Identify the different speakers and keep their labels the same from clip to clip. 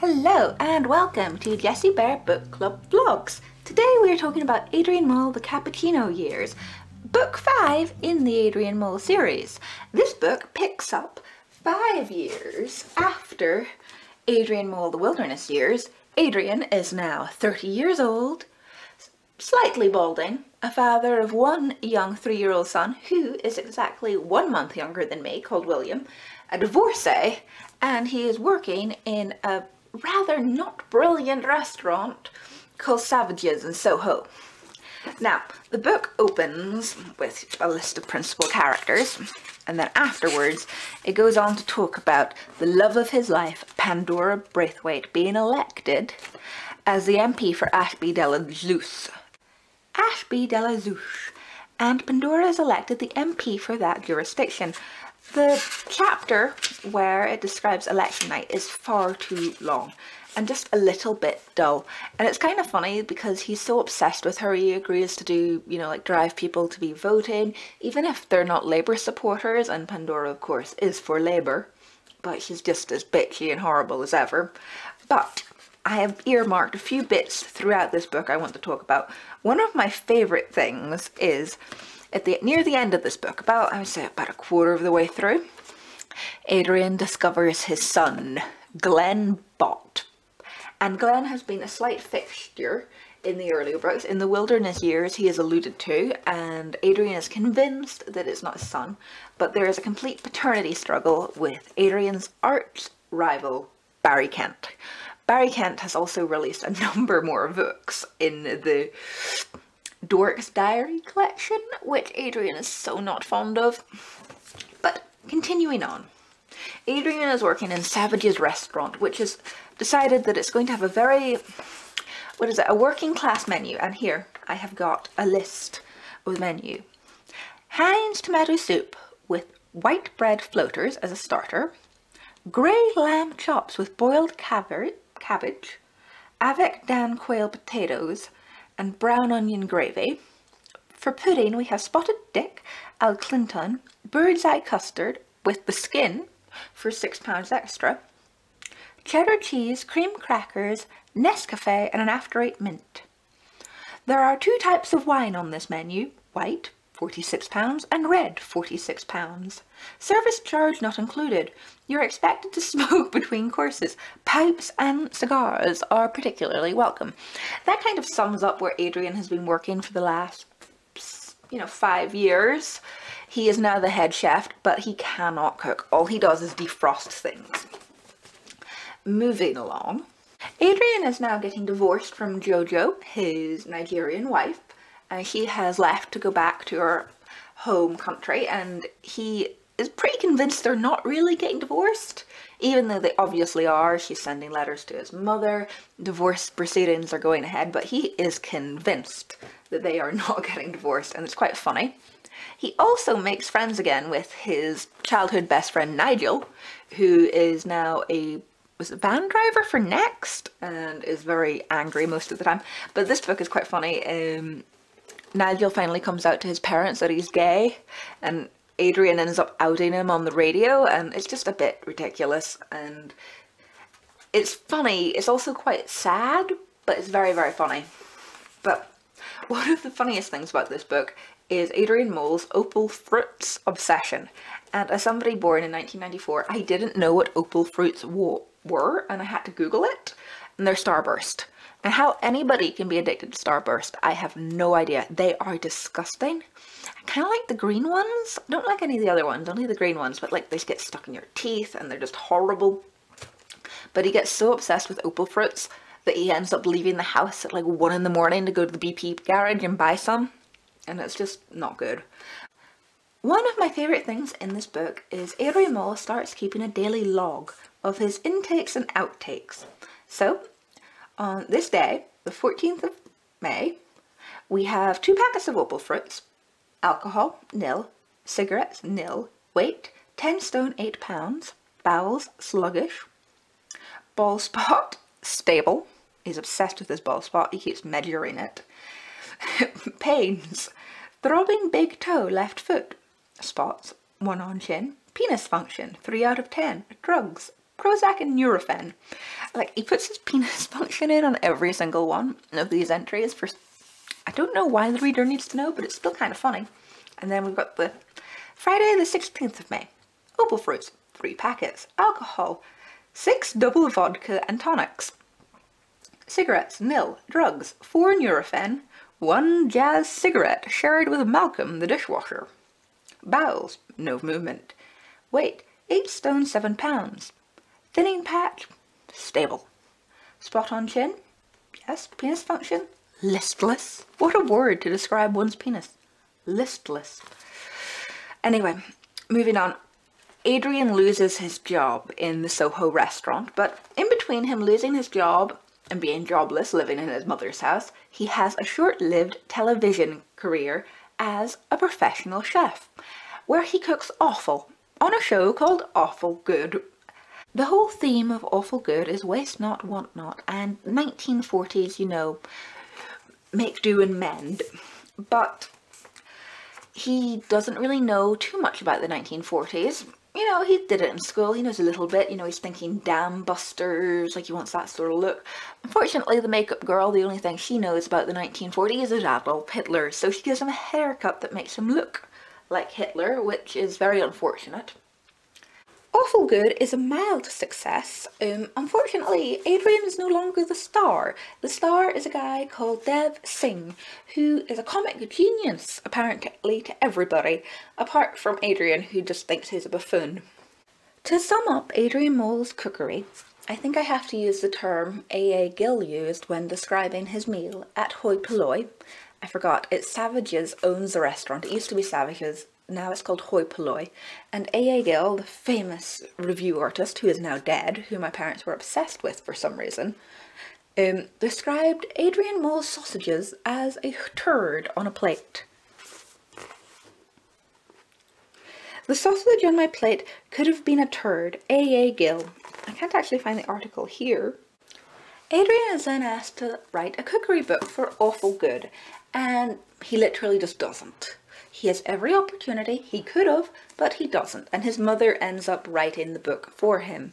Speaker 1: Hello and welcome to Jessie Bear Book Club Vlogs. Today we are talking about Adrian Mole The Cappuccino Years, book 5 in the Adrian Mole series. This book picks up 5 years after Adrian Mole The Wilderness Years. Adrian is now 30 years old, slightly balding, a father of one young three-year-old son who is exactly one month younger than me, called William, a divorcee, and he is working in a rather not brilliant restaurant called Savages in Soho. Now, the book opens with a list of principal characters, and then afterwards it goes on to talk about the love of his life, Pandora Braithwaite, being elected as the MP for Ashby de la Zouch. Ashby de la Zouch. And Pandora is elected the MP for that jurisdiction. The chapter where it describes election night is far too long and just a little bit dull. And it's kind of funny because he's so obsessed with her, he agrees to do, you know, like drive people to be voting, even if they're not Labour supporters, and Pandora, of course, is for Labour, but she's just as bitchy and horrible as ever. But I have earmarked a few bits throughout this book I want to talk about. One of my favourite things is at the near the end of this book, about I would say about a quarter of the way through, Adrian discovers his son, Glenn Bott. And Glenn has been a slight fixture in the earlier books. In the wilderness years he is alluded to and Adrian is convinced that it's not his son, but there is a complete paternity struggle with Adrian's arch rival Barry Kent. Barry Kent has also released a number more books in the Dork's Diary collection, which Adrian is so not fond of. But continuing on. Adrian is working in Savage's restaurant, which has decided that it's going to have a very, what is it, a working class menu. And here I have got a list of the menu. Heinz tomato soup with white bread floaters as a starter, grey lamb chops with boiled cabbage, avec dan quail potatoes, and brown onion gravy. For pudding we have spotted dick, Al Clinton, bird's eye custard with the skin for £6 extra, cheddar cheese, cream crackers, Nescafe and an after eight mint. There are two types of wine on this menu, white £46 and red £46. Service charge not included. You're expected to smoke between courses. Pipes and cigars are particularly welcome. That kind of sums up where Adrian has been working for the last, you know, five years. He is now the head chef, but he cannot cook. All he does is defrost things. Moving along. Adrian is now getting divorced from Jojo, his Nigerian wife, and she has left to go back to her home country and he is pretty convinced they're not really getting divorced. Even though they obviously are she's sending letters to his mother. Divorce proceedings are going ahead but he is convinced that they are not getting divorced and it's quite funny. He also makes friends again with his childhood best friend Nigel who is now a was a van driver for Next? And is very angry most of the time. But this book is quite funny um, Nigel finally comes out to his parents that he's gay and Adrian ends up outing him on the radio and it's just a bit ridiculous and it's funny, it's also quite sad, but it's very, very funny. But one of the funniest things about this book is Adrian Mole's opal fruits obsession. And as somebody born in 1994, I didn't know what opal fruits were and I had to Google it and they're starburst. And how anybody can be addicted to Starburst, I have no idea. They are disgusting. I kind of like the green ones. I don't like any of the other ones, only the green ones, but like they get stuck in your teeth and they're just horrible. But he gets so obsessed with opal fruits that he ends up leaving the house at like 1 in the morning to go to the BP garage and buy some. And it's just not good. One of my favourite things in this book is Adrian Mole starts keeping a daily log of his intakes and outtakes. So on this day, the 14th of May, we have two packets of opal fruits, alcohol, nil, cigarettes, nil, weight, 10 stone 8 pounds, bowels, sluggish, ball spot, stable, he's obsessed with his ball spot, he keeps measuring it, pains, throbbing big toe, left foot, spots, 1 on chin, penis function, 3 out of 10, drugs, Prozac and Nurofen. Like, he puts his penis function in on every single one of these entries for... I don't know why the reader needs to know, but it's still kind of funny. And then we've got the Friday the 16th of May. Opal fruits, three packets. Alcohol, six double vodka and tonics. Cigarettes, nil. Drugs, four Nurofen, one jazz cigarette shared with Malcolm the dishwasher. Bowels, no movement. Weight, 8 stone 7 pounds. Thinning patch, stable. Spot on chin, yes. Penis function, listless. What a word to describe one's penis. Listless. Anyway, moving on. Adrian loses his job in the Soho restaurant, but in between him losing his job and being jobless, living in his mother's house, he has a short-lived television career as a professional chef, where he cooks awful on a show called Awful Good. The whole theme of Awful Good is waste not, want not, and 1940s, you know, make do and mend. But he doesn't really know too much about the 1940s you know, he did it in school, he knows a little bit, you know, he's thinking dam busters, like he wants that sort of look. Unfortunately, the makeup girl, the only thing she knows about the 1940s is Adolf Hitler, so she gives him a haircut that makes him look like Hitler, which is very unfortunate. Awful Good is a mild success. Um, unfortunately, Adrian is no longer the star. The star is a guy called Dev Singh, who is a comic genius, apparently to everybody, apart from Adrian, who just thinks he's a buffoon. To sum up Adrian Mole's cookery, I think I have to use the term A.A. Gill used when describing his meal at Hoi Polloi. I forgot, it's Savages owns the restaurant. It used to be Savages, now it's called Hoi Polloi, and A.A. Gill, the famous review artist who is now dead, who my parents were obsessed with for some reason, um, described Adrian Mole's sausages as a turd on a plate. The sausage on my plate could have been a turd, A.A. Gill. I can't actually find the article here. Adrian is then asked to write a cookery book for Awful Good, and he literally just doesn't. He has every opportunity, he could have, but he doesn't. And his mother ends up writing the book for him,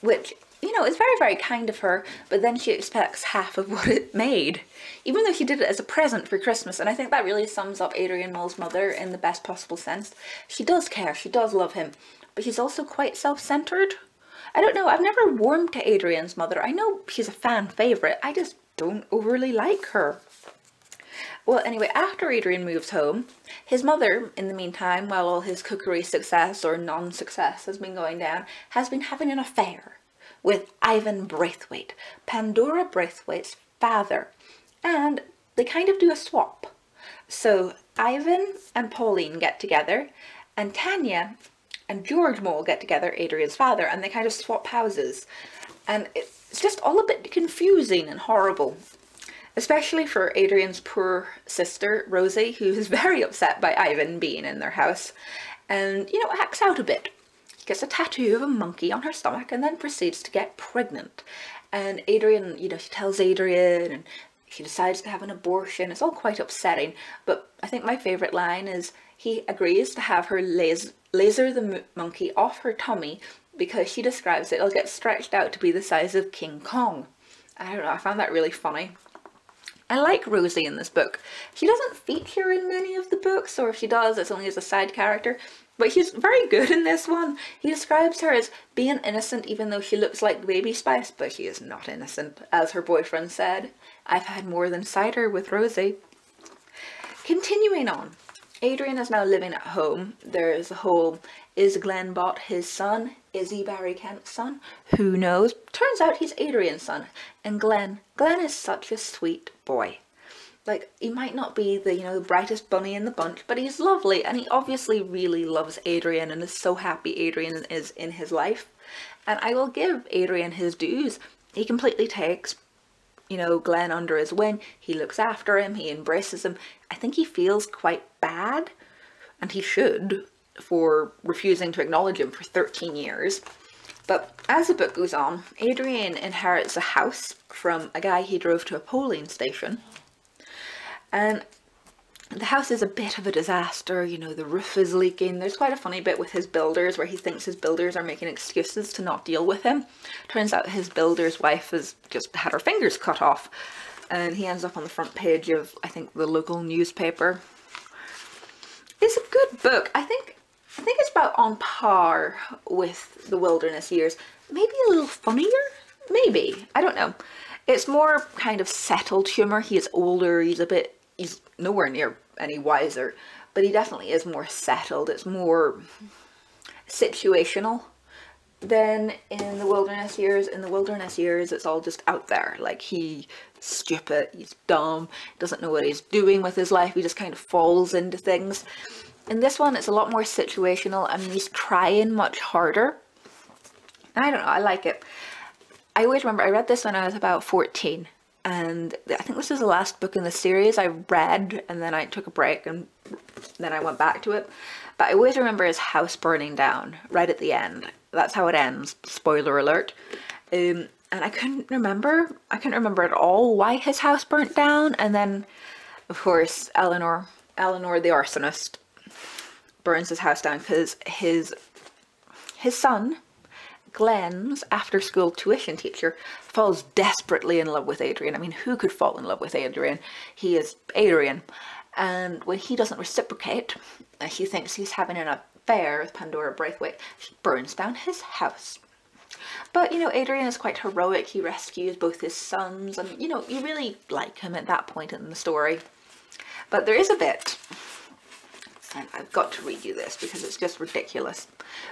Speaker 1: which, you know, is very, very kind of her, but then she expects half of what it made, even though she did it as a present for Christmas. And I think that really sums up Adrian Mole's mother in the best possible sense. She does care, she does love him, but she's also quite self-centered. I don't know, I've never warmed to Adrian's mother. I know she's a fan favourite, I just don't overly like her. Well, anyway, after Adrian moves home, his mother, in the meantime, while all his cookery success or non-success has been going down, has been having an affair with Ivan Braithwaite, Pandora Braithwaite's father, and they kind of do a swap. So Ivan and Pauline get together, and Tanya and George Mole get together, Adrian's father, and they kind of swap houses. And it's just all a bit confusing and horrible especially for Adrian's poor sister, Rosie, who is very upset by Ivan being in their house and, you know, acts out a bit. Gets a tattoo of a monkey on her stomach and then proceeds to get pregnant. And Adrian, you know, she tells Adrian and she decides to have an abortion. It's all quite upsetting, but I think my favourite line is he agrees to have her laser, laser the monkey off her tummy because she describes it, it'll get stretched out to be the size of King Kong. I don't know, I found that really funny. I like Rosie in this book. She doesn't feature in many of the books, or if she does, it's only as a side character, but she's very good in this one. He describes her as being innocent even though she looks like Baby Spice, but she is not innocent, as her boyfriend said. I've had more than cider with Rosie. Continuing on, Adrian is now living at home. There's a whole, is Glenn Bott his son? Is he Barry Kent's son? Who knows? Turns out he's Adrian's son. And Glenn, Glenn is such a sweet boy. Like, he might not be the, you know, the brightest bunny in the bunch, but he's lovely and he obviously really loves Adrian and is so happy Adrian is in his life. And I will give Adrian his dues. He completely takes you know, Glenn under his wing. He looks after him, he embraces him. I think he feels quite bad, and he should, for refusing to acknowledge him for 13 years. But as the book goes on, Adrian inherits a house from a guy he drove to a polling station. And the house is a bit of a disaster, you know, the roof is leaking. There's quite a funny bit with his builders where he thinks his builders are making excuses to not deal with him. Turns out his builder's wife has just had her fingers cut off and he ends up on the front page of, I think, the local newspaper. It's a good book. I think I think it's about on par with The Wilderness Years. Maybe a little funnier? Maybe. I don't know. It's more kind of settled humour. He is older, he's a bit, he's nowhere near any wiser, but he definitely is more settled. It's more situational than in the wilderness years. In the wilderness years, it's all just out there. Like he's stupid, he's dumb, doesn't know what he's doing with his life. He just kind of falls into things. In this one, it's a lot more situational. and he's trying much harder. I don't know, I like it. I always remember, I read this when I was about 14 and I think this is the last book in the series I read and then I took a break and then I went back to it. But I always remember his house burning down right at the end. That's how it ends, spoiler alert. Um, and I couldn't remember, I couldn't remember at all why his house burnt down. And then, of course, Eleanor, Eleanor the arsonist, burns his house down because his, his son, Glenn's after school tuition teacher falls desperately in love with Adrian. I mean, who could fall in love with Adrian? He is Adrian. And when he doesn't reciprocate, he thinks he's having an affair with Pandora Braithwaite, she burns down his house. But, you know, Adrian is quite heroic. He rescues both his sons and, you know, you really like him at that point in the story. But there is a bit and I've got to read you this because it's just ridiculous,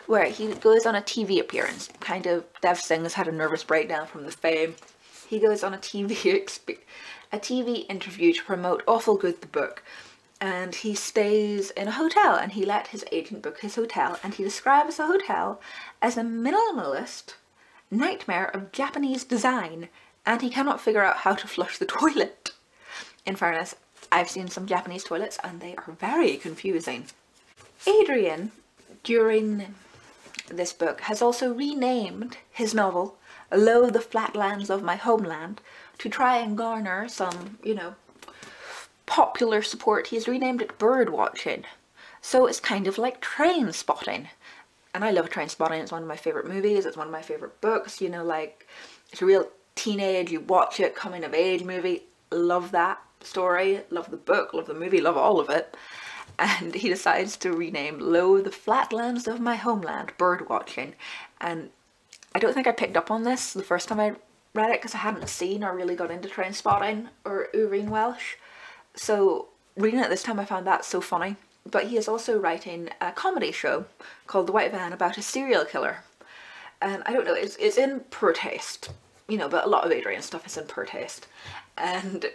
Speaker 1: where he goes on a TV appearance, kind of, Dev Singh has had a nervous breakdown from the fame. He goes on a TV, a TV interview to promote Awful Good the book, and he stays in a hotel, and he let his agent book his hotel, and he describes the hotel as a minimalist nightmare of Japanese design, and he cannot figure out how to flush the toilet. In fairness, I've seen some Japanese toilets and they are very confusing. Adrian, during this book, has also renamed his novel Lo the Flatlands of My Homeland to try and garner some, you know, popular support. He's renamed it Bird Watching. So it's kind of like train spotting. And I love train spotting. It's one of my favourite movies. It's one of my favourite books. You know, like, it's a real teenage, you watch it, coming of age movie. Love that story, love the book, love the movie, love all of it. And he decides to rename Lo the Flatlands of My Homeland Bird Watching. And I don't think I picked up on this the first time I read it because I hadn't seen or really got into train spotting or Irvine Welsh. So reading it this time I found that so funny. But he is also writing a comedy show called The White Van about a serial killer. And I don't know, it's, it's in poor taste, you know, but a lot of Adrian stuff is in poor taste. And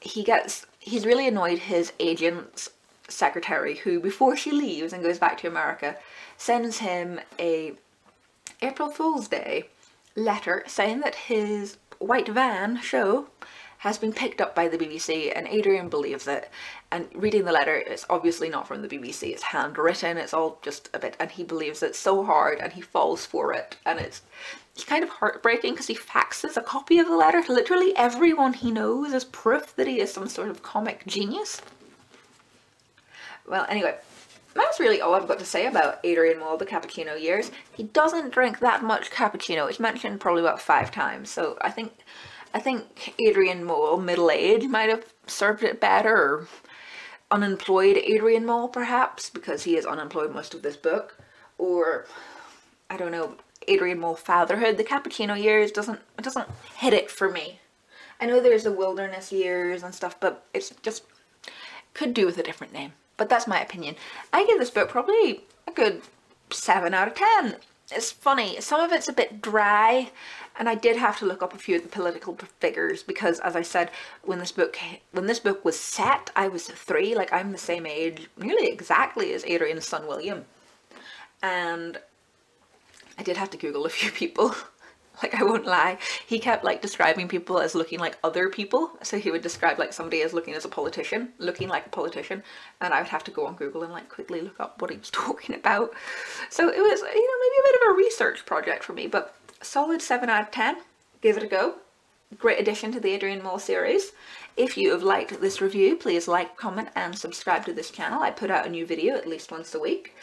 Speaker 1: he gets he's really annoyed his agent's secretary who before she leaves and goes back to America sends him a April Fool's Day letter saying that his white van show has been picked up by the BBC and Adrian believes it and reading the letter it's obviously not from the BBC it's handwritten it's all just a bit and he believes it so hard and he falls for it and it's it's kind of heartbreaking because he faxes a copy of the letter to literally everyone he knows as proof that he is some sort of comic genius. Well, anyway, that's really all I've got to say about Adrian Mole, the cappuccino years. He doesn't drink that much cappuccino. It's mentioned probably about five times. So I think, I think Adrian Mole, middle age, might have served it better. Or unemployed Adrian Mole, perhaps, because he is unemployed most of this book. Or, I don't know, Adrian Mole fatherhood. The cappuccino years doesn't it doesn't hit it for me. I know there's the wilderness years and stuff, but it's just could do with a different name. But that's my opinion. I give this book probably a good 7 out of 10. It's funny. Some of it's a bit dry, and I did have to look up a few of the political figures because, as I said, when this book when this book was set, I was three. Like I'm the same age, nearly exactly as Adrian's son William, and I did have to Google a few people. like I won't lie. He kept like describing people as looking like other people. So he would describe like somebody as looking as a politician, looking like a politician. And I would have to go on Google and like quickly look up what he was talking about. So it was, you know, maybe a bit of a research project for me, but solid 7 out of 10. Give it a go. great addition to the Adrian Mole series. If you have liked this review, please like, comment and subscribe to this channel. I put out a new video at least once a week.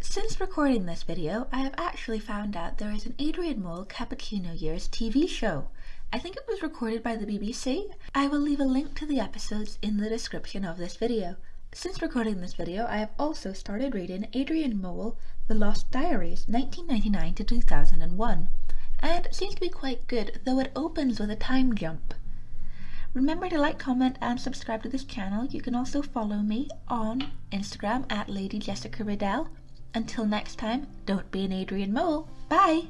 Speaker 1: Since recording this video, I have actually found out there is an Adrian Mole Cappuccino Years TV show. I think it was recorded by the BBC. I will leave a link to the episodes in the description of this video. Since recording this video, I have also started reading Adrian Mole, The Lost Diaries, 1999 to 2001, and it seems to be quite good, though it opens with a time jump. Remember to like, comment, and subscribe to this channel. You can also follow me on Instagram at Lady Jessica Riddell. Until next time, don't be an Adrian Mole. Bye!